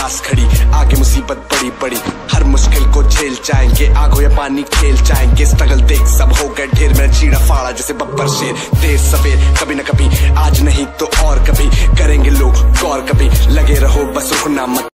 रास खड़ी। आगे मुसीबत बड़ी बड़ी। हर मुश्किल को झेल जाएँगे। आग या पानी खेल जाएँगे। स्ट्रगल देख सब हो गए ढेर। मेरा चीड़ा फाड़ा जैसे बब्बर शेर। देर सवेर कभी न कभी। आज नहीं तो और कभी। करेंगे लोग गौर कभी। लगे रहो, बस रुकना मत।